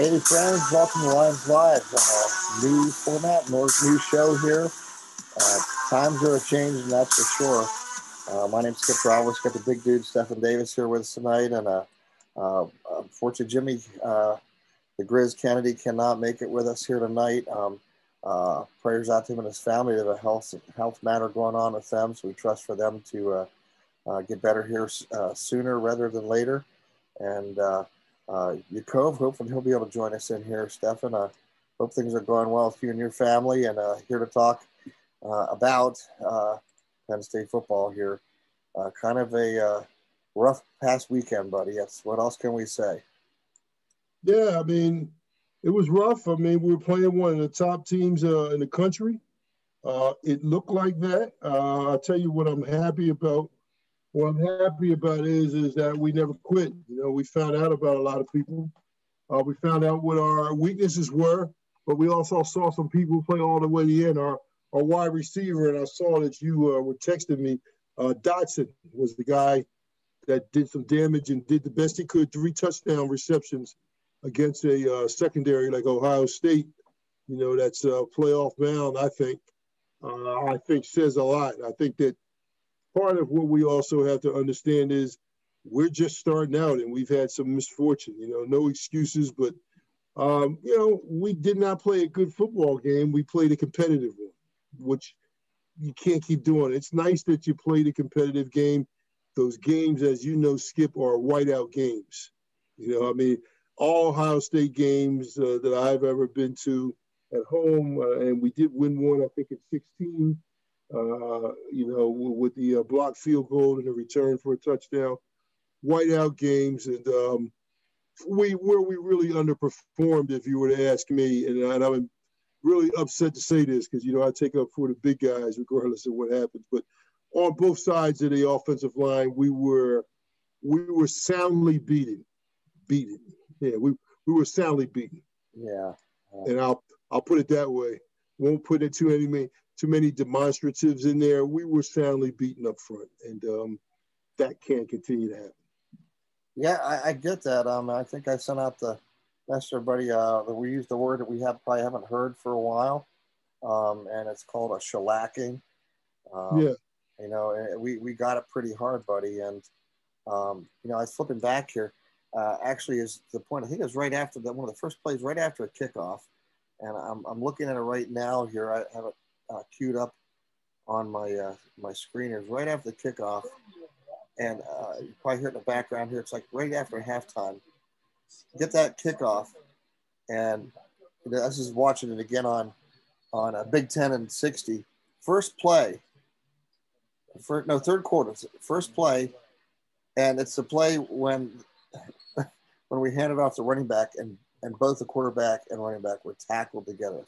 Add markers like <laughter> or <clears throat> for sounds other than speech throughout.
Hey friends, welcome to Lions Live a new format, more new show here. Uh, times are changing, that's for sure. Uh, my name's Skip Roberts. Got the big dude Stephen Davis here with us tonight, and uh, uh, unfortunately, Jimmy, uh, the Grizz Kennedy, cannot make it with us here tonight. Um, uh, prayers out to him and his family. They have a health health matter going on with them, so we trust for them to uh, uh, get better here uh, sooner rather than later. And uh, Yaacove, hopefully he'll be able to join us in here. Stefan, uh, hope things are going well with you and your family, and uh, here to talk uh, about Penn State football here. Kind of a rough past weekend, buddy. Yes. What else can we say? Yeah, I mean, it was rough. I mean, we were playing one of the top teams uh, in the country. Uh, it looked like that. Uh, I'll tell you what I'm happy about what I'm happy about is is that we never quit. You know, we found out about a lot of people. Uh, we found out what our weaknesses were, but we also saw some people play all the way in. Our our wide receiver, and I saw that you uh, were texting me. Uh, Dotson was the guy that did some damage and did the best he could. Three touchdown receptions against a uh, secondary like Ohio State. You know, that's uh, playoff bound. I think. Uh, I think says a lot. I think that part of what we also have to understand is we're just starting out and we've had some misfortune, you know, no excuses, but, um, you know, we did not play a good football game. We played a competitive one, which you can't keep doing. It's nice that you played a competitive game. Those games, as you know, Skip, are whiteout games. You know, I mean, all Ohio State games uh, that I've ever been to at home, uh, and we did win one, I think, at 16 uh, you know, with the uh, block field goal and the return for a touchdown, whiteout games, and um, we where we really underperformed, if you were to ask me, and, and I'm really upset to say this because you know I take up for the big guys regardless of what happens, but on both sides of the offensive line, we were we were soundly beaten, beaten. Yeah, we we were soundly beaten. Yeah, and I'll I'll put it that way. Won't put it to any too many demonstratives in there. We were soundly beaten up front, and um, that can't continue to happen. Yeah, I, I, get that. Um, I think I sent out the message everybody uh, that we used the word that we have probably haven't heard for a while, um, and it's called a shellacking. Um, yeah. You know, we, we got it pretty hard, buddy. And, um, you know, I was flipping back here. Uh, actually, is the point. I think it was right after the one of the first plays, right after a kickoff. And I'm, I'm looking at it right now here. I have it uh, queued up on my uh, my screeners right after the kickoff, and uh, you probably hear it in the background here. It's like right after halftime. Get that kickoff, and you know, I was just watching it again on on a Big Ten and sixty. First play, first, no third quarter, first play, and it's the play when <laughs> when we handed off the running back and and both the quarterback and running back were tackled together.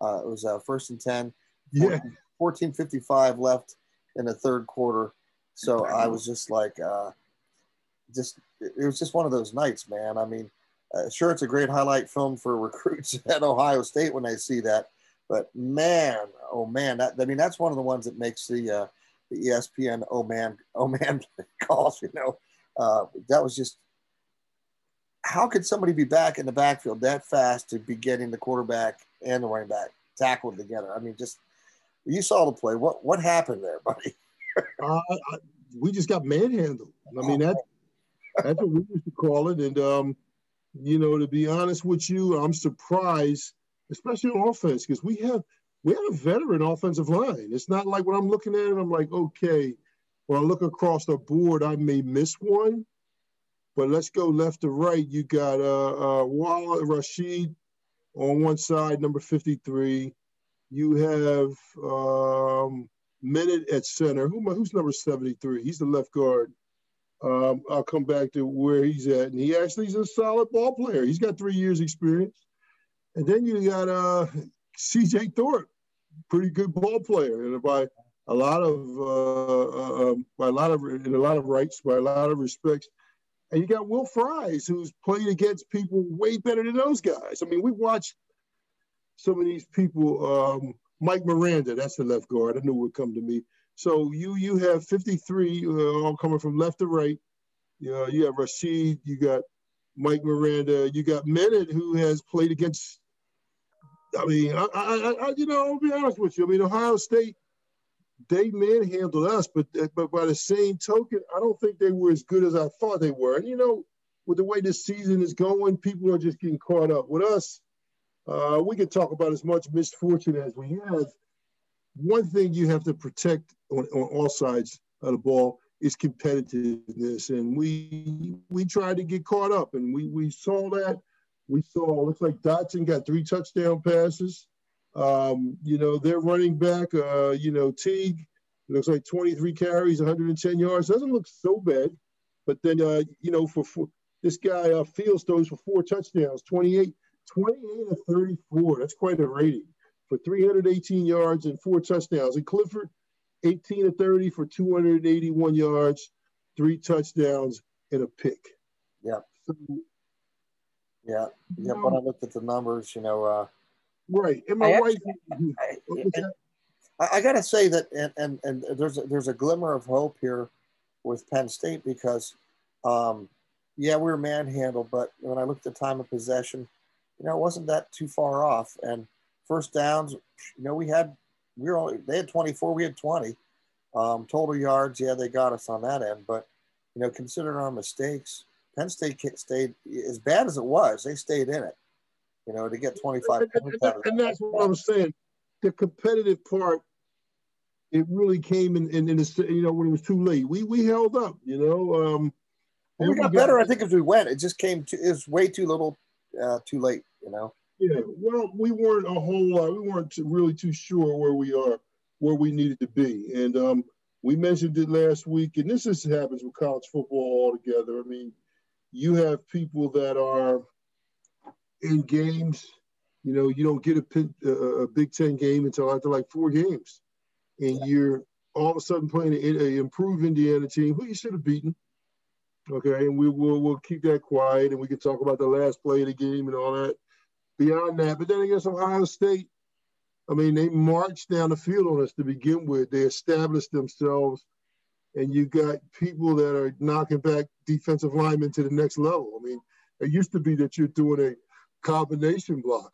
Uh, it was uh, first and ten yeah. 1455 left in the third quarter. So I was just like, uh, just, it was just one of those nights, man. I mean, uh, sure, it's a great highlight film for <laughs> recruits at Ohio State when they see that. But man, oh man, that, I mean, that's one of the ones that makes the, uh, the ESPN oh man, oh man <laughs> calls, you know. Uh, that was just, how could somebody be back in the backfield that fast to be getting the quarterback and the running back tackled together? I mean, just you saw the play. What what happened there, <laughs> buddy? uh, I, we just got manhandled. I mean that that's what we used to call it. And um, you know, to be honest with you, I'm surprised, especially on offense, because we have we have a veteran offensive line. It's not like when I'm looking at it, I'm like, okay, when I look across the board, I may miss one. But let's go left to right. You got uh, uh, Walla Rashid on one side, number 53. You have um, Menet at center. Who, who's number 73? He's the left guard. Um, I'll come back to where he's at. And he actually is a solid ball player. He's got three years experience. And then you got uh, CJ Thorpe, pretty good ball player. And by a lot of, uh, uh, um, by a lot of, in a lot of rights, by a lot of respects. And you got Will Fries, who's played against people way better than those guys. I mean, we watched some of these people. Um, Mike Miranda, that's the left guard. I knew would come to me. So you you have 53 uh, all coming from left to right. You, know, you have Rashid, you got Mike Miranda. You got Menet, who has played against. I mean, I, I, I, you know, I'll be honest with you. I mean, Ohio State, they manhandled us, but but by the same token, I don't think they were as good as I thought they were. And you know, with the way this season is going, people are just getting caught up. With us, uh, we can talk about as much misfortune as we have. One thing you have to protect on, on all sides of the ball is competitiveness, and we we tried to get caught up, and we we saw that. We saw looks like Dotson got three touchdown passes. Um, you know, their running back, uh, you know, Teague looks like 23 carries, 110 yards. Doesn't look so bad, but then uh, you know, for, for this guy uh, Fields throws for four touchdowns, 28, 28 of 34. That's quite a rating for 318 yards and four touchdowns. And Clifford, 18 of 30 for 281 yards, three touchdowns, and a pick. Yeah. So, yeah. Yeah. When I looked at the numbers, you know, uh, right. And my I wife, actually, <laughs> I, I, got to say that, and, and, and there's a, there's a glimmer of hope here with Penn State because, um, yeah, we were manhandled, but when I looked at the time of possession, you know, it wasn't that too far off. And first downs, you know, we had we were only they had 24, we had 20. Um, total yards, yeah, they got us on that end, but you know, considering our mistakes, Penn State stayed as bad as it was. They stayed in it. You know, to get 25 and, points. And, and that's what I'm saying. The competitive part, it really came in, in, in the, you know, when it was too late. We we held up, you know. Um, we got, we got better, I think, as we went. It just came to, it was way too little, uh, too late, you know. Yeah, well, we weren't a whole lot. We weren't really too sure where we are, where we needed to be, and um, we mentioned it last week. And this just happens with college football altogether. I mean, you have people that are in games. You know, you don't get a, a Big Ten game until after like four games, and you're all of a sudden playing an, an improved Indiana team who you should have beaten. Okay, and we will we'll keep that quiet, and we can talk about the last play of the game and all that beyond that. But then against Ohio State, I mean, they marched down the field on us to begin with. They established themselves, and you got people that are knocking back defensive linemen to the next level. I mean, it used to be that you're doing a combination block.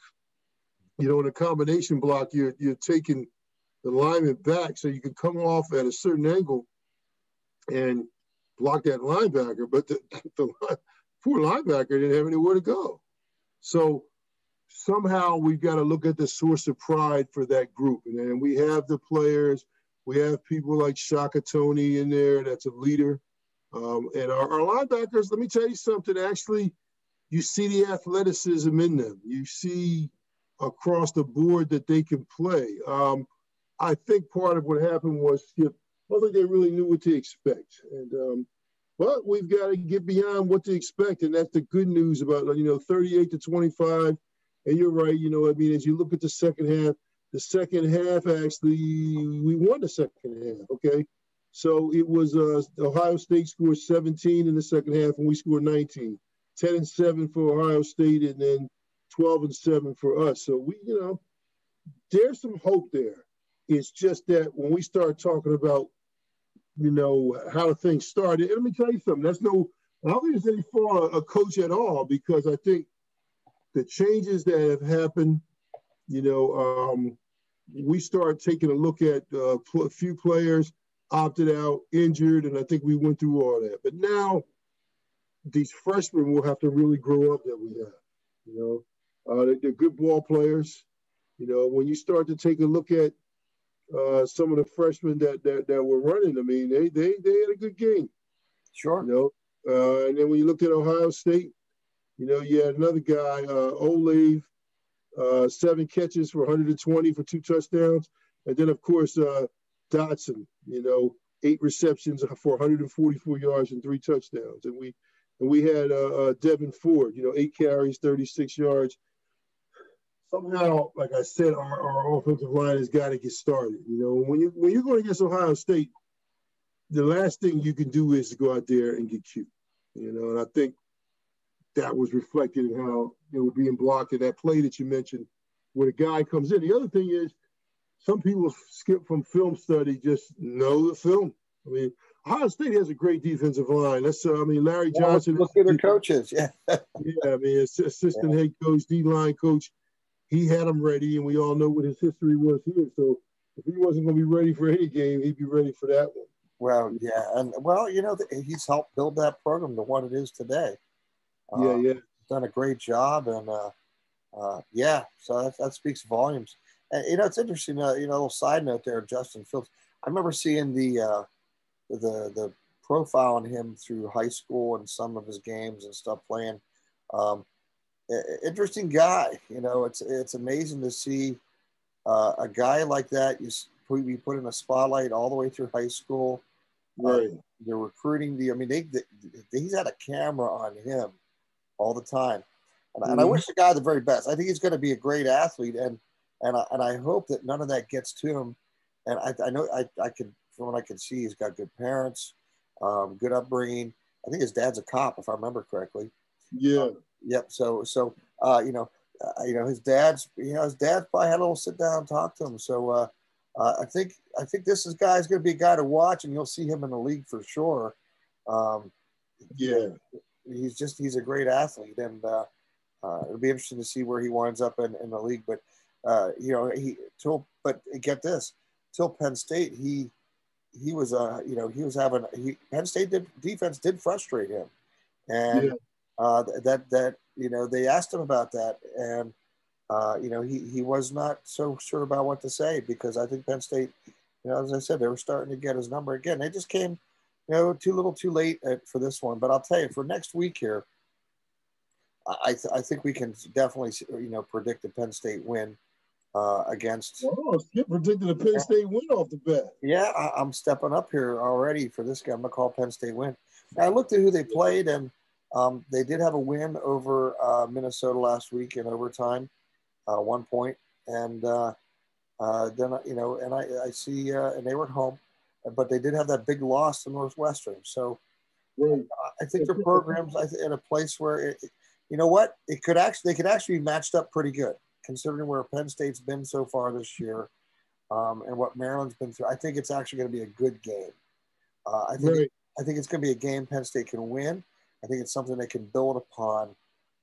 You know, in a combination block, you're you're taking the lineman back so you can come off at a certain angle and block that linebacker. But the, <laughs> the poor linebacker didn't have anywhere to go. So somehow we've got to look at the source of pride for that group. And we have the players, we have people like Shaka Toney in there, that's a leader. Um, and our, our, linebackers, let me tell you something, actually, you see the athleticism in them. You see across the board that they can play. Um, I think part of what happened was I don't think they really knew what to expect. And um, but we've got to get beyond what to expect, and that's the good news about you know 38 to 25 and you're right. You know, I mean, as you look at the second half, the second half actually we won the second half. Okay, so it was uh, Ohio State scored 17 in the second half, and we scored 19. 10 and 7 for Ohio State, and then 12 and 7 for us. So we, you know, there's some hope there. It's just that when we start talking about, you know, how the things started, let me tell you something. That's no, I don't think there's any fault a coach at all because I think the changes that have happened, you know, um, we start taking a look at uh, a few players opted out, injured, and I think we went through all that. But now these freshmen will have to really grow up that we have. You know, uh, they're, good ball players. You know, when you start to take a look at uh, some of the freshmen that, that that were running, I mean, they they they had a good game. Sure. You know, uh, and then when you look at Ohio State, you know, you had another guy, uh, Olave, uh, seven catches for 120 for two touchdowns. And then, of course, uh, Dotson, you know, eight receptions for 144 yards and three touchdowns. And we and we had uh, uh, Devyn Ford, you know, eight carries, 36 yards. Somehow, like I said, our, our offensive line has got to get started. You know, when you when you're going against Ohio State, the last thing you can do is to go out there and get cute. You know, and I think that was reflected in how it was being blocked in that play that you mentioned, where the guy comes in. The other thing is, some people skip from film study, just know the film. I mean, Ohio State has a great defensive line. That's uh, I mean Larry Johnson. Look at their coaches. Yeah. <laughs> yeah, I mean assistant yeah. head coach, D line coach. He had them ready, and we all know what his history was here. So if he wasn't going to be ready for any game, he'd be ready for that one. Well, yeah, and well, you know, he's helped build that program to what it is today. Yeah, uh, yeah, done a great job, and uh, uh, yeah, so that, that speaks volumes. And you know, it's interesting. Uh, you know, a little side note there, Justin Fields. I remember seeing the uh, the the profile on him through high school and some of his games and stuff playing. Um, interesting guy. You know, it's it's amazing to see uh, a guy like that. You be put in a spotlight all the way through high school. Right. Uh, they're recruiting the. I mean, they, they, he's had a camera on him all the time, and, mm-hmm. and I mm-hmm. wish the guy the very best. I think he's going to be a great athlete, and and I, and I hope that none of that gets to him. And I, I know I, I can from what I can see, he's got good parents, um, good upbringing. I think his dad's a cop, if I remember correctly. Yeah. Um, yep. So so uh, you know uh, you know his dad's you know his dad probably had a little sit down and talk to him. So uh, uh, I think I think this is guy's going to be a guy to watch, and you'll see him in the league for sure. Um, yeah. He's just he's a great athlete, and uh, uh, it'll be interesting to see where he winds up in, in the league. But uh, you know, he till but get this, till Penn State, he he was uh you know he was having he Penn State did, defense did frustrate him, and yeah. Uh, that that you know they asked him about that, and uh, you know he he was not so sure about what to say because I think Penn State, you know, as I said, they were starting to get his number again. They just came, you know, too little, too late at, for this one. But I'll tell you, for next week here, I th- I think we can definitely you know predict a Penn State win uh, against. Oh, Skip predicted a Penn State win off the bat. Yeah, I, am stepping up here already for this game. I'm gonna call Penn State win. I looked at who they played, and um, they did have a win over uh, Minnesota last week in overtime, uh, one point, and uh, uh, then you know, and I, I see, uh, and they were at home, but they did have that big loss to Northwestern. So. I think their programs in a place where, it, you know what, it could actually they could actually be matched up pretty good considering where Penn State's been so far this year um, and what Maryland's been through, I think it's actually going to be a good game. Uh, I think. I think it's going to be a game Penn State can win. I think it's something they can build upon,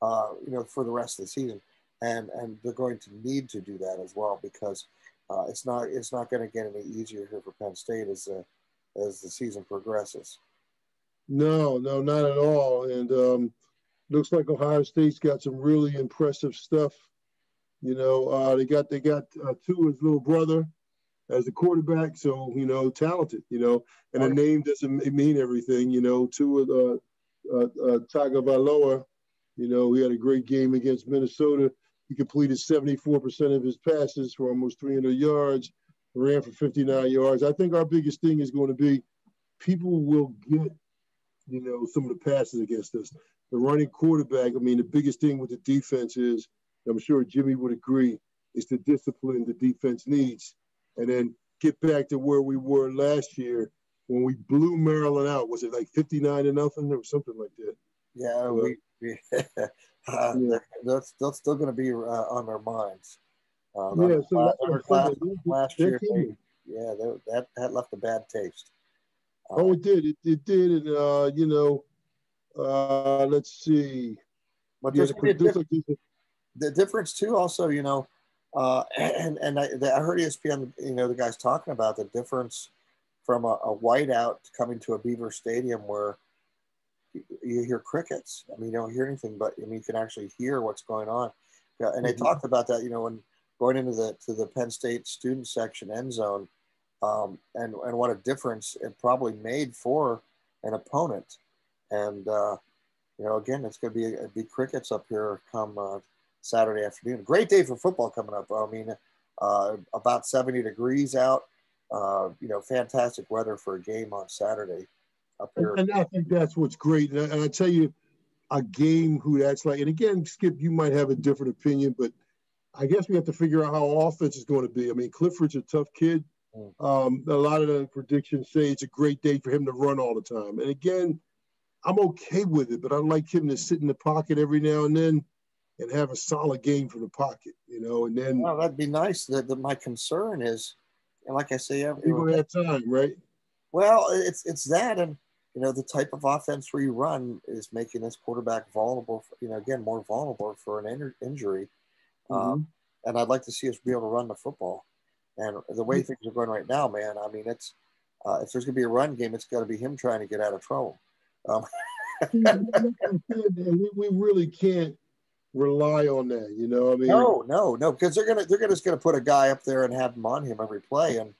uh, you know, for the rest of the season, and and they're going to need to do that as well because uh, it's not it's not going to get any easier here for Penn State as the as the season progresses. No, no, not at all. And um, looks like Ohio State's got some really impressive stuff you know, uh, they got they got uh, Tua's little brother as the quarterback, so you know, talented. You know, and a name doesn't mean everything. You know, Tua uh, uh, uh, Tagovailoa. You know, he had a great game against Minnesota. He completed 74% of his passes for almost 300 yards, ran for 59 yards. I think our biggest thing is going to be people will get, you know, some of the passes against us. The running quarterback, I mean, the biggest thing with the defense is I'm sure Jimmy would agree, is the discipline the defense needs. And then get back to where we were last year when we blew Maryland out. Was it like 59 to nothing or something like that? Yeah, uh, we, we <laughs> uh, yeah. That's, that's still going to be uh, on their minds. Uh, yeah, so last, last year, they, yeah, they, that, that left a bad taste. oh, it did. It, it did. And, uh, you know, uh, let's see. But yeah, the, the difference too, also, you know, uh, <clears throat> and and I, I heard ESPN, you know, the guys talking about the difference from a, a whiteout coming to a Beaver Stadium where you hear crickets. I mean, you don't hear anything, but I mean, you can actually hear what's going on. Yeah, and they mm-hmm. talked about that, you know, when going into the to the Penn State student section end zone, um, and and what a difference it probably made for an opponent. And uh, you know, again, it's going to be be crickets up here come uh, Saturday afternoon. Great day for football coming up. I mean, uh, about 70 degrees out. Uh, you know, fantastic weather for a game on Saturday up here. And I think that's what's great. And I, and I tell you, a game who that's like, and again, Skip, you might have a different opinion, but I guess we have to figure out how offense is going to be. I mean, Clifford's a tough kid. Mm. Um, a lot of the predictions say it's a great day for him to run all the time. And again, I'm okay with it, but I like him to sit in the pocket every now and then and have a solid game from the pocket, you know, and then well, that'd be nice. That, that my concern is, and like I say, every, have time, right? Well, it's it's that, and you know the type of offense we run is making this quarterback vulnerable. For, you know, again, more vulnerable for an in- injury. Mm-hmm. Um, and I'd like to see us be able to run the football. And the way things are going right now, man, I mean, it's uh, if there's going to be a run game, it's got to be him trying to get out of trouble. Um. <laughs> we really can't rely on that. You know, I mean, no, no, no, because they're gonna they're gonna, just gonna put a guy up there and have him on him every play, and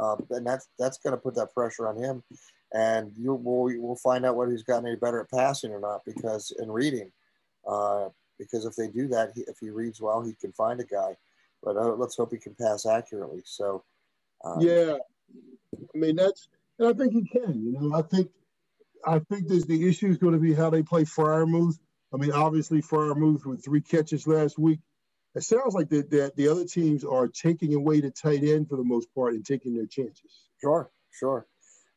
um, and that's that's gonna put that pressure on him, and you will we'll find out whether he's gotten any better at passing or not because in reading, uh, because if they do that, he, if he reads well, he can find a guy, but uh, let's hope he can pass accurately. So, um, yeah, I mean that's and I think he can. You know, I think I think there's the issue is going to be how they play Freiermuth I mean, obviously, Freiermuth with three catches last week. It sounds like that the, the other teams are taking away the tight end for the most part and taking their chances. Sure, sure.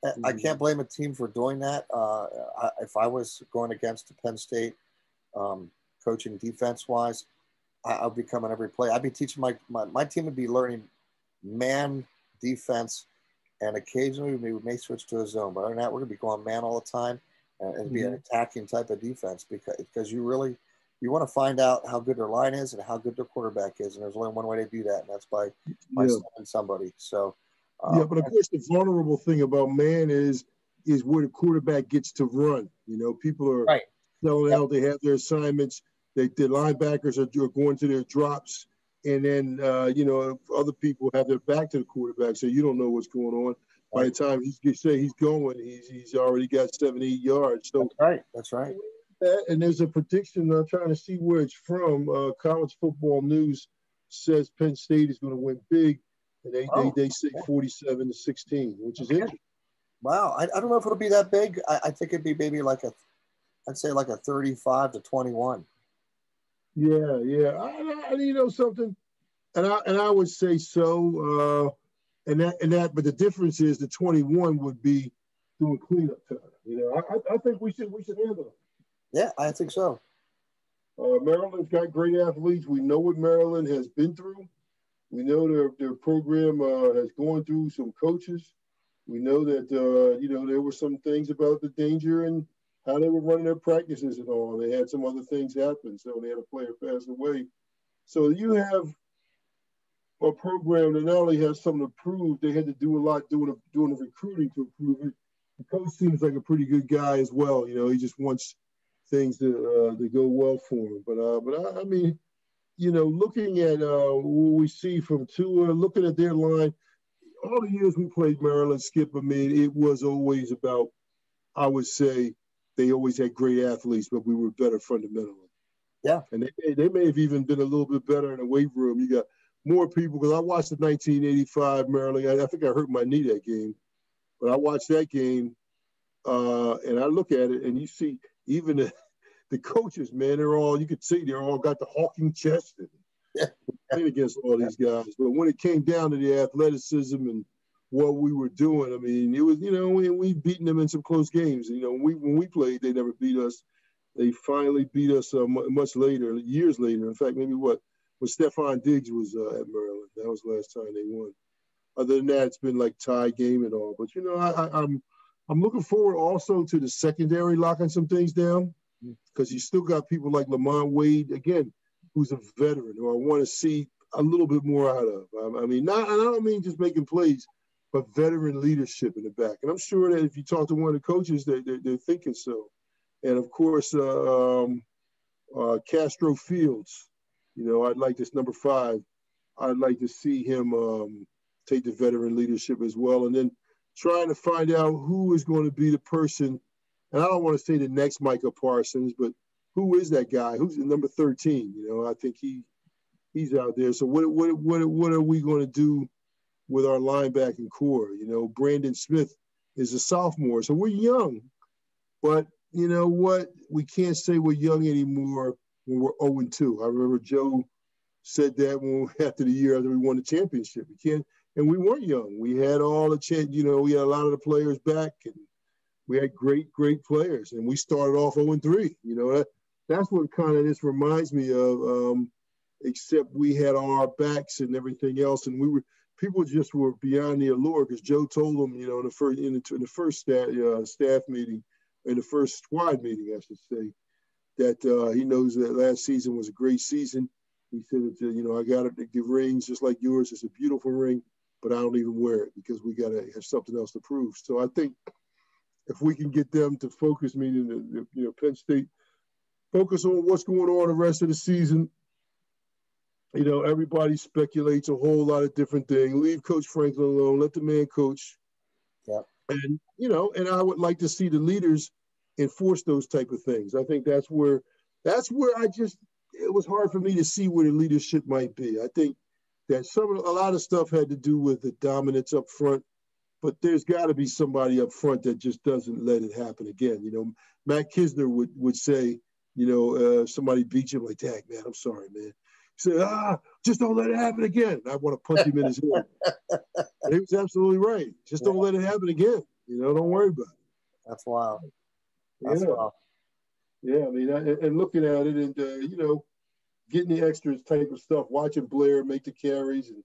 Mm-hmm. I can't blame a team for doing that. Uh, I, if I was going against Penn State, um, coaching defense wise, I, would be coming every play. I'd be teaching my, my, my team would be learning man defense, and occasionally we may switch to a zone. But other than that, we're going to be going man all the time and, and be mm-hmm. an attacking type of defense because because you really you want to find out how good their line is and how good their quarterback is, and there's only one way to do that, and that's by by yeah. somebody. So um, yeah, but of course the vulnerable thing about man is is where the quarterback gets to run. You know, people are right. telling yep. out they have their assignments. They, the linebackers are, are going to their drops, and then uh, you know other people have their back to the quarterback, so you don't know what's going on. By the time he's say he's going, he's he's already got 70 yards. So that's right. That's right. and there's a prediction. I'm trying to see where it's from. Uh, College Football News says Penn State is going to win big, and they oh, they, they say 47 to 16, which is okay. interesting. Wow, I, I don't know if it'll be that big. I, I think it'd be maybe like a, I'd say like a 35 to 21. Yeah, yeah. I, I, you know something, and I and I would say so. Uh, and that and that, but the difference is the 21 would be doing cleanup time. You know, I, I think we should we should handle it. Yeah, I think so. Uh, Maryland's got great athletes. We know what Maryland has been through. We know their their program uh, has gone through some coaches. We know that uh, you know there were some things about the danger and how they were running their practices and all. They had some other things happen, so they had a player pass away. So you have a program that not only has something to prove, they had to do a lot doing a, doing the recruiting to prove it. The coach seems like a pretty good guy as well. You know, he just wants things to uh, to go well for him. But uh, but I, I mean, you know, looking at uh, what we see from Tua, looking at their line, all the years we played Maryland, Skip. I mean, it was always about. I would say they always had great athletes, but we were better fundamentally. Yeah, and they, they may have even been a little bit better in the weight room. You got more people because I watched the 1985 Maryland. I, I, think I hurt my knee that game, but I watched that game uh, and I look at it and you see even the, the coaches, man, they're all you could see they're all got the hawking chest and playing against all these guys. But when it came down to the athleticism and what we were doing, I mean, it was you know we we beaten them in some close games. You know, when we when we played, they never beat us. They finally beat us uh, much later, years later. In fact, maybe what when Stefon Diggs was uh, at Maryland. That was the last time they won. Other than that, it's been like tie game and all. But you know, I, I, I'm I'm looking forward also to the secondary locking some things down because you still got people like Lamont Wade again, who's a veteran who I want to see a little bit more out of. I, I mean, not and I don't mean just making plays, but veteran leadership in the back. And I'm sure that if you talk to one of the coaches, they, they, they're thinking so. And of course, uh, um, uh, Castro Fields, you know, I'd like this number five. I'd like to see him um, take the veteran leadership as well, and then trying to find out who is going to be the person. And I don't want to say the next Micah Parsons, but who is that guy? Who's number 13? You know, I think he he's out there. So what what what what are we going to do with our linebacking core? You know, Brandon Smith is a sophomore, so we're young, but you know what? We can't say we're young anymore when we're 0 2. I remember Joe said that when <laughs> after the year after we won the championship. We can't, and we weren't young. We had all the chance, you know, we had a lot of the players back, and we had great, great players, and we started off 0 3. You know, that, that's what kind of this reminds me of. Um, except we had our backs and everything else, and we were people just were beyond the allure because Joe told them, you know, in the first in the, in the first staff, uh, staff meeting, in the first squad meeting, I should say, that uh, he knows that last season was a great season. He said, that, you know, I got it. The rings just like yours. It's a beautiful ring, but I don't even wear it because we got to have something else to prove. So I think if we can get them to focus, meaning the, the you know Penn State, focus on what's going on the rest of the season, you know, everybody speculates a whole lot of different things. Leave Coach Franklin alone. Let the man coach. Yeah. And you know, and I would like to see the leaders enforce those type of things. I think that's where that's where I just it was hard for me to see where the leadership might be. I think that some a lot of stuff had to do with the dominance up front, but there's got to be somebody up front that just doesn't let it happen again. You know, Matt Kisner would would say, you know, uh, somebody beat you, I'm like, Dang, man, I'm sorry, man He said, ah, just don't let it happen again. I want to punch him in his head. and <laughs> he was absolutely right. Just don't let it happen again. You know, don't worry about it. That's wild. That's yeah. Yeah, I mean, and, and looking at it and, uh, you know, getting the extras type of stuff, watching Blair make the carries and,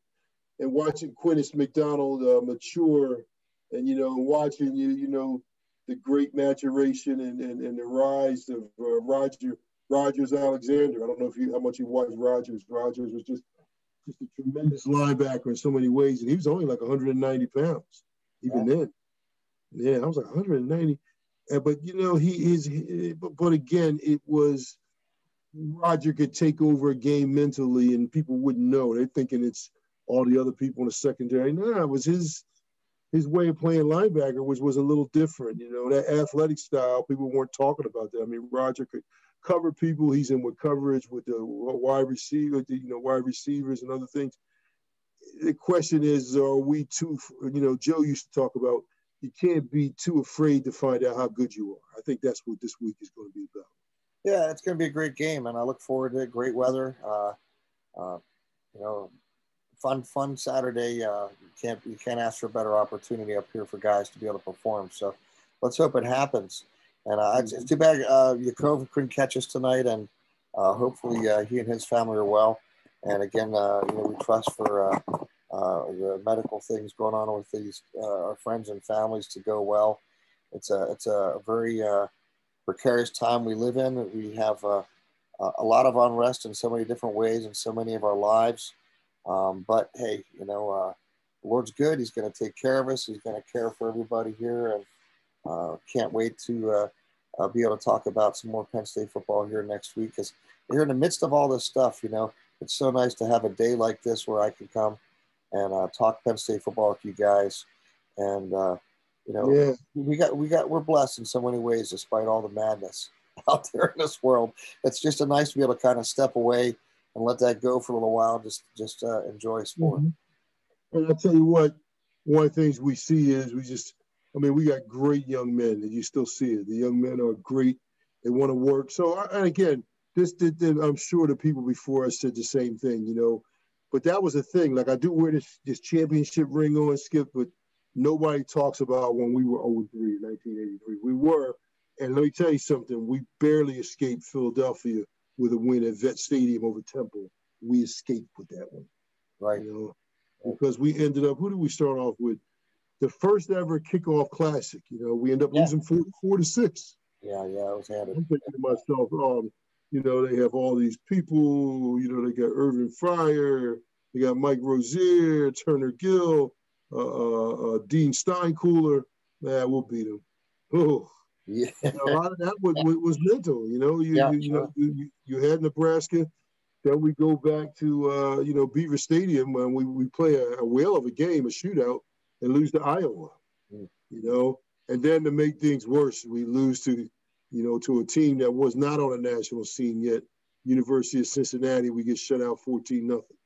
and watching Quintus McDonald uh, mature and, you know, watching, you, you know, the great maturation and, and, and the rise of uh, Roger Rogers Alexander. I don't know if you how much you watched Rogers. Rogers was just just a tremendous linebacker in so many ways, and he was only like 190 pounds even yeah. then. Yeah, I was like 190. But you know, he is. But, again, it was Roger could take over a game mentally, and people wouldn't know. They're thinking it's all the other people in the secondary. No, it was his his way of playing linebacker, which was a little different. You know, that athletic style. People weren't talking about that. I mean, Roger could cover people. He's in with coverage with the wide receiver, you know, wide receivers and other things. The question is, are we too? You know, Joe used to talk about you can't be too afraid to find out how good you are. I think that's what this week is going to be about. Yeah, it's going to be a great game, and I look forward to it. Great weather. Uh, uh, you know, fun, fun Saturday. Uh, you can't you can't ask for a better opportunity up here for guys to be able to perform. So, let's hope it happens. And uh, it's, it's, too bad uh, Yaacove couldn't catch us tonight, and uh, hopefully uh, he and his family are well. And again, uh, you know, we trust for uh, uh, the medical things going on with these our friends and families to go well. It's a it's a very precarious time we live in. We have a lot of unrest in so many different ways in so many of our lives. Um, but hey, you know, the Lord's good. He's going to take care of us. He's going to care for everybody here, and uh, can't wait to uh, uh, be able to talk about some more Penn State football here next week because here in the midst of all this stuff, you know, it's so nice to have a day like this where I can come and uh, talk Penn State football with you guys. And, uh, you know, yeah. we got, we got, we're blessed in so many ways despite all the madness <laughs> out there in this world. It's just a nice to be able to kind of step away and let that go for a little while, just, just uh, enjoy sport. Mm-hmm. And I'll tell you what, one of the things we see is we just, I mean, we got great young men, and you still see it. The young men are great; they want to work. So, and again, this, this, I'm sure the people before us said the same thing, you know. But that was a thing. Like I do wear this this championship ring on, Skip, but nobody talks about when we were 0 3 in 1983. We were, and let me tell you something. We barely escaped Philadelphia with a win at Vet Stadium over Temple. We escaped with that one, right? You know, because we ended up. Who did we start off with? the first ever kickoff classic. You know, we end up yeah. losing four, four to six. Yeah, yeah, I was handed. I'm thinking to myself, um, you know, they have all these people. You know, they got Irving Fryar, they got Mike Rozier, Turner Gill, uh, uh, uh, Dean Steinkuhler. Man, we'll beat them. Oh, yeah. You know, a lot of that was, was mental. You know, you, yeah, you, you know, you, you had Nebraska. Then we go back to uh, you know Beaver Stadium and we, we play a, a whale of a game, a shootout and lose to Iowa. Mm. You know, and then to make things worse, we lose to, you know, to a team that was not on a national scene yet. University of Cincinnati, we get shut out 14 nothing.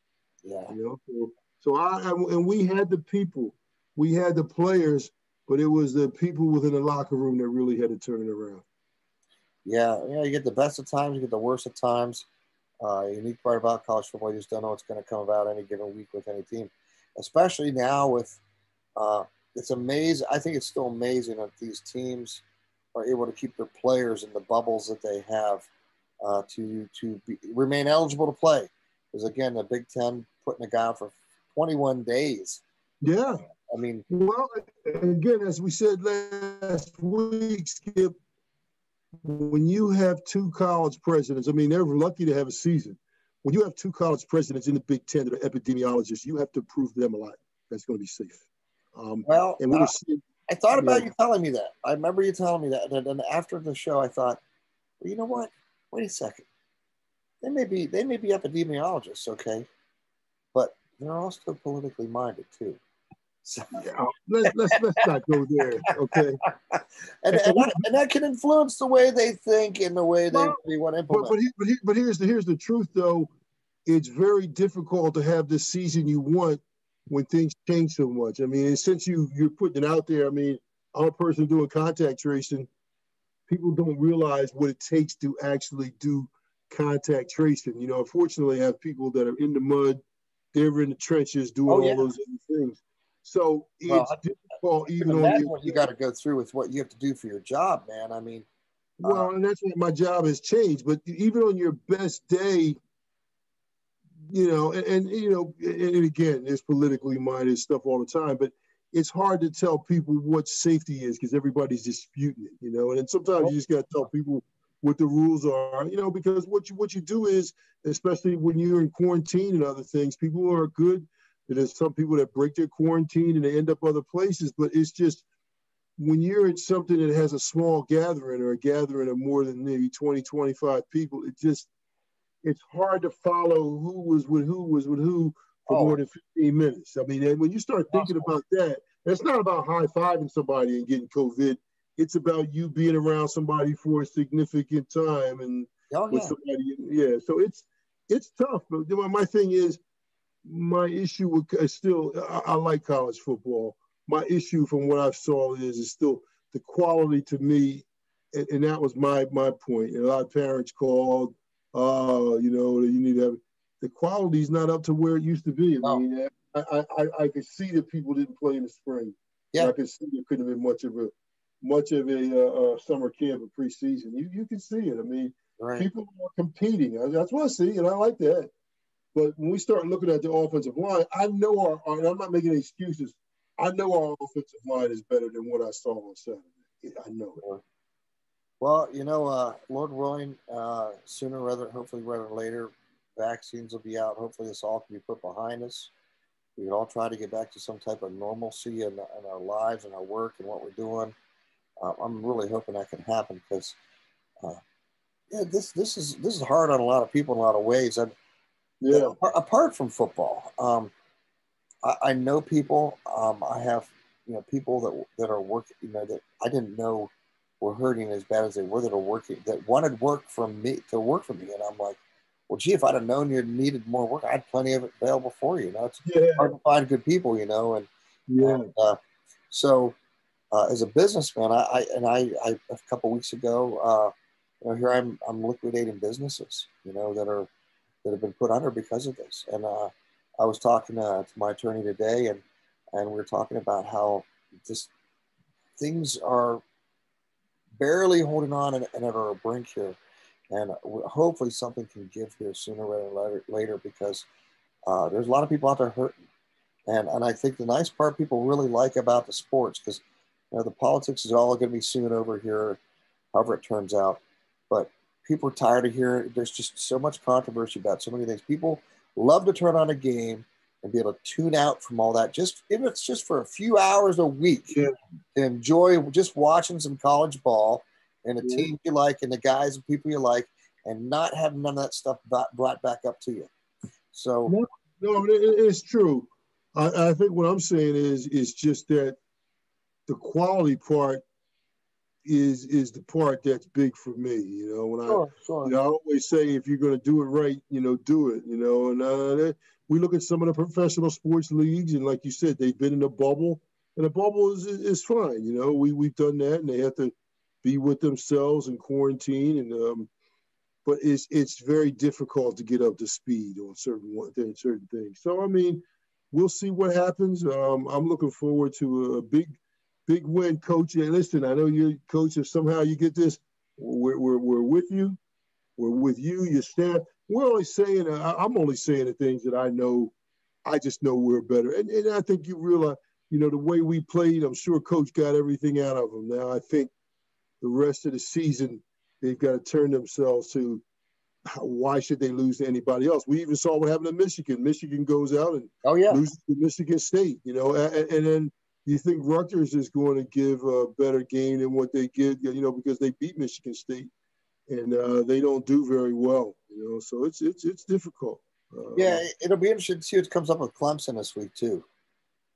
Yeah. You know, so, so I, and we had the people, we had the players, but it was the people within the locker room that really had to turn it around. Yeah, yeah, you get the best of times, you get the worst of times. Uh, unique part about college football, you just don't know what's going to come about any given week with any team, especially now with uh, it's amazing. I think it's still amazing that these teams are able to keep their players in the bubbles that they have uh, to to be, remain eligible to play. Because again, the Big Ten putting a guy out for 21 days. Yeah. I mean, well, again, as we said last week, Skip, when you have two college presidents, I mean, they're lucky to have a season. When you have two college presidents in the Big Ten that are epidemiologists, you have to prove them a lot that's going to be safe. Um, well, and we uh, seeing, I thought about you telling me that. I remember you telling me that, and then after the show, I thought, well, you know what? Wait a second. They may be they may be epidemiologists, okay, but they're also politically minded too. <laughs> So. Yeah, let's, let's, let's not go there, okay? <laughs> and, and, that, and, that, can influence the way they think and the way they, well, they want to implement. But, but, he, but, he, but here's the here's the truth, though. It's very difficult to have the season you want when things change so much. I mean, since you you're putting it out there, I mean, I'm a person doing contact tracing. People don't realize what it takes to actually do contact tracing. You know, unfortunately, I have people that are in the mud, they're in the trenches doing oh, yeah. all those other things. So well, it's difficult even on what you got to go through with what you have to do for your job, man. I mean, well, uh, and that's what my job has changed. But even on your best day, you know, and, and you know, and again, there's politically minded stuff all the time, but it's hard to tell people what safety is because everybody's disputing it, you know. And then sometimes you just got to tell people what the rules are, you know, because what you what you do is, especially when you're in quarantine and other things, people are good there's some people that break their quarantine and they end up other places, but it's just when you're at something that has a small gathering or a gathering of more than maybe 20, 25 people, it just it's hard to follow who was with who was with who for oh. more than 15 minutes. I mean, when you start thinking about that, it's not about high fiving somebody and getting COVID. It's about you being around somebody for a significant time and oh, with somebody. Yeah, so it's it's tough. But my thing is, my issue with is still I, I, like college football. My issue from what I saw is is still the quality to me, and, and that was my my point. And a lot of parents called, uh, you know, you need to have the quality is not up to where it used to be. I oh. mean, I, I I could see that people didn't play in the spring. Yeah, I could see there couldn't have been much of a much of a uh, uh, summer camp or preseason. You you can see it. I mean, right. people are competing. That's what I see, and I like that. But when we start looking at the offensive line, I know our, our I'm not making any excuses. I know our offensive line is better than what I saw on Saturday. I know it. Well, you know, uh, Lord willing, uh, sooner rather, hopefully rather than later, vaccines will be out. Hopefully, this all can be put behind us. We can all try to get back to some type of normalcy in, in our lives and our work and what we're doing. Uh, I'm really hoping that can happen because, uh, yeah, this this is this is hard on a lot of people in a lot of ways. And yeah. apart from football, um, I, I, know people. Um, I have you know people that that are working. You know that I didn't know were hurting as bad as they were that are working that wanted work from me to work for me, and I'm like, well, gee, if I'd have known you needed more work, I had plenty of it available for you. You know, it's yeah. hard to find good people. You know, and yeah. And, uh, so uh, as a businessman, I, I and I, I, a couple weeks ago, uh, you know, here I'm I'm liquidating businesses. You know that are that have been put under because of this. And uh, I was talking uh, to my attorney today, and and we are talking about how just things are barely holding on and, and are a brink here. And hopefully something can give here sooner rather than later, later because uh, there's a lot of people out there hurting. And, and I think the nice part people really like about the sports, because you know, the politics is all going to be soon over here, however it turns out. But people are tired of hearing. There's just so much controversy about so many things. People love to turn on a game and be able to tune out from all that. Just if it's just for a few hours a week, yeah. to enjoy just watching some college ball and a yeah. team you like and the guys and people you like, and not have none of that stuff brought back up to you. So no, no it's true. I, I think what I'm saying is is just that the quality part is is the part that's big for me. You know, when sure, I, sure. You know, I always say if you're going to do it right, you know, do it. You know, and uh, we look at some of the professional sports leagues, and like you said, they've been in a bubble, and a bubble is is fine. You know, we we've done that, and they have to be with themselves in quarantine, and um, but it's it's very difficult to get up to speed on certain one certain things. So I mean, we'll see what happens. Um, I'm looking forward to a big big win, coach. And listen, I know you're coach. If somehow you get this, we're, we're, we're with you. We're with you, your staff. we're only saying, uh, I'm only saying the things that I know. I just know we're better. And, and I think you realize, you know, the way we played, I'm sure coach got everything out of them. Now, I think the rest of the season, they've got to turn themselves to why should they lose to anybody else? We even saw what happened in Michigan. Michigan goes out and oh yeah loses to Michigan State. You know, and, and then you think Rutgers is going to give a better game than what they give, you know, because they beat Michigan State and uh, they don't do very well. You know, so it's it's it's difficult. Uh, yeah, it'll be interesting to see what comes up with Clemson this week too.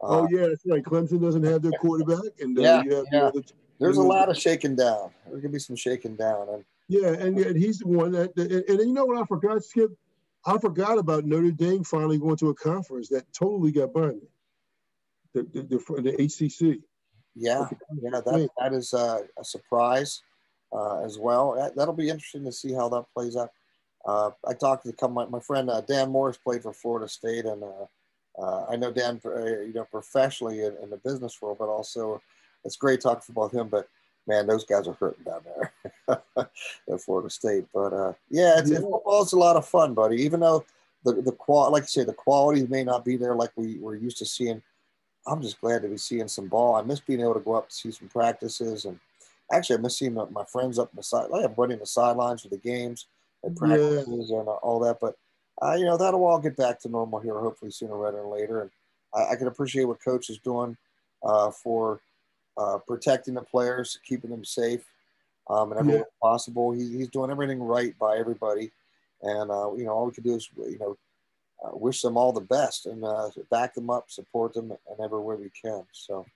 Uh, oh yeah, that's right. Clemson doesn't have their quarterback, and uh, yeah, yeah. The, there's a lot of shaking down. There's gonna be some shaking down, and yeah, and, and he's the one that, and, and you know what I forgot, Skip? I forgot about Notre Dame finally going to a conference that totally got me. The the, the, the ACC. Yeah, yeah, that that is uh, a surprise uh, as well. That, that'll be interesting to see how that plays out. Uh, I talked to my, my friend uh, Dan Morris played for Florida State, and uh, uh, I know Dan, you know, professionally in, in, the business world, but also it's great talking with him. But man, those guys are hurting down there <laughs> at Florida State. But uh, yeah, it's, yeah. football's a lot of fun, buddy. Even though the the qual, like you say, the quality may not be there like we were used to seeing. I'm just glad to be seeing some ball. I miss being able to go up to see some practices, and actually, I miss seeing my friends up the side. I have running the sidelines for the games and practices yeah. and all that. But uh, you know, that'll all get back to normal here, hopefully sooner rather than later. And I, I can appreciate what coach is doing uh, for uh, protecting the players, keeping them safe, um, and everything yeah. possible. He, he's doing everything right by everybody, and uh, you know all we can do is you know uh, wish them all the best and uh, back them up, support them, and everywhere we can. So,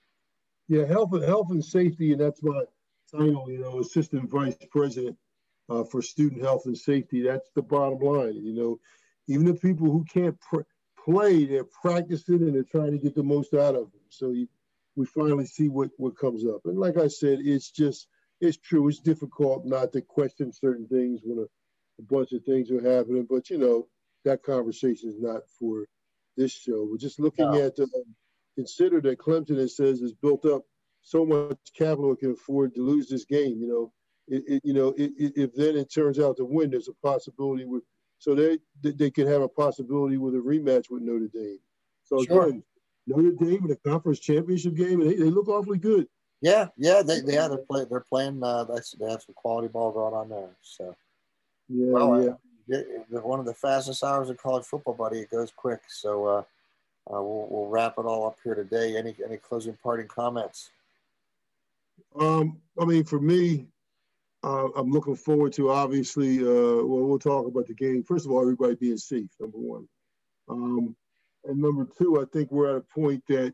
yeah, health and health and safety, and that's my title. You know, assistant vice president uh, for student health and safety. That's the bottom line. You know, even the people who can't pr- play, they're practicing and they're trying to get the most out of them. So you we finally see what, what comes up. And like I said, it's just, it's true. It's difficult not to question certain things when a, a bunch of things are happening. But, you know, that conversation is not for this show. We're just looking no. at, uh, consider that Clemson, it says, has built up so much capital it can afford to lose this game. You know, it, it you know, it, it, if then it turns out to win, there's a possibility with, so they they could have a possibility with a rematch with Notre Dame. So sure. again, Notre Dame in a conference championship game, and they, they look awfully good. Yeah, yeah, they yeah they're playing they're playing uh, that's they have some quality ball going on there. So yeah, well, yeah. One of the fastest hours of college football, buddy. It goes quick. So uh, uh, we'll, we'll wrap it all up here today. Any any closing parting comments? Um, I mean, for me, uh, I'm looking forward to obviously. Uh, well, we'll talk about the game. First of all, everybody being safe. Number one. Um, and number two, I think we're at a point that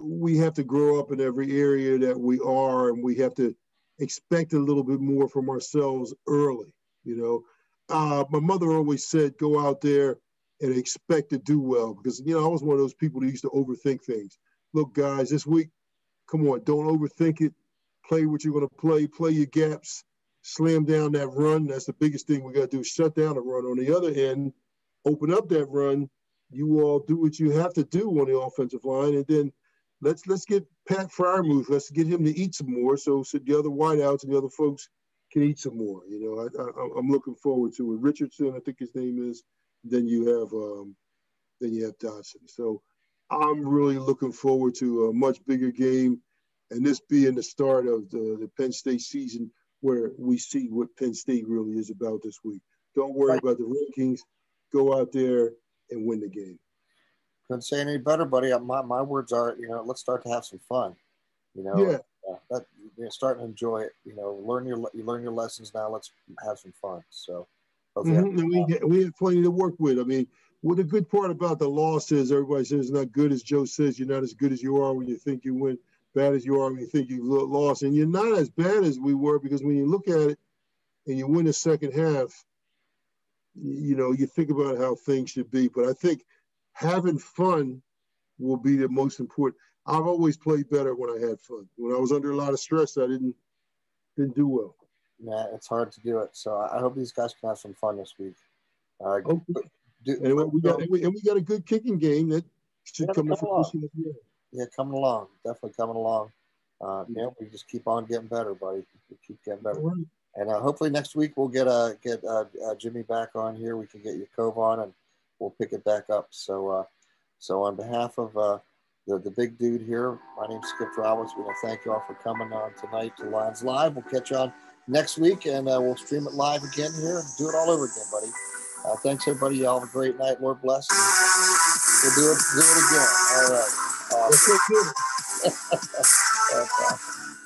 we have to grow up in every area that we are, and we have to expect a little bit more from ourselves early. You know, uh, my mother always said, "Go out there and expect to do well," because you know I was one of those people that used to overthink things. Look, guys, this week, come on, don't overthink it. Play what you're going to play. Play your gaps. Slam down that run. That's the biggest thing we got to do. Shut down the run. On the other end, open up that run you all do what you have to do on the offensive line, and then let's let's get Pat Freiermuth. Let's get him to eat some more, so, so the other wideouts and the other folks can eat some more. You know, I, am looking forward to it. Richardson, I think his name is. Then you have um, then you have Dotson. So I'm really looking forward to a much bigger game, and this being the start of the, the Penn State season, where we see what Penn State really is about this week. Don't worry right. about the rankings. Go out there and win the game. Couldn't say any better, buddy. Uh, my, my words are, you know, let's start to have some fun. You know, yeah. Uh, that, you know, start to enjoy it. You know, learn your you learn your lessons now. Let's have some fun. So, mm-hmm. we get, we have plenty to work with. I mean, what the good part about the loss is, everybody says it's not good as Joe says. You're not as good as you are when you think you win, bad as you are when you think you've lost, and you're not as bad as we were because when you look at it and you win the second half, you know, you think about how things should be. But I think having fun will be the most important. I've always played better when I had fun. When I was under a lot of stress, I didn't didn't do well. Yeah, it's hard to do it. So I hope these guys can have some fun this week. Uh, okay. do, and we got and we, and we, got a good kicking game that should come to fruition. Yeah, coming along, definitely coming along. Uh, yeah, we just keep on getting better, buddy. We keep getting better. and uh, hopefully next week we'll get uh, get uh, uh, Jimmy back on here. We can get your Cove on, and we'll pick it back up. So, uh, so on behalf of uh, the the big dude here, my name's Skip Roberts. We want to thank you all for coming on tonight to Lions Live. We'll catch you on next week, and uh, we'll stream it live again here and do it all over again, buddy. Uh, thanks everybody. Y'all have a great night. Lord bless. And we'll do it do it again. All right. Awesome. That's awesome.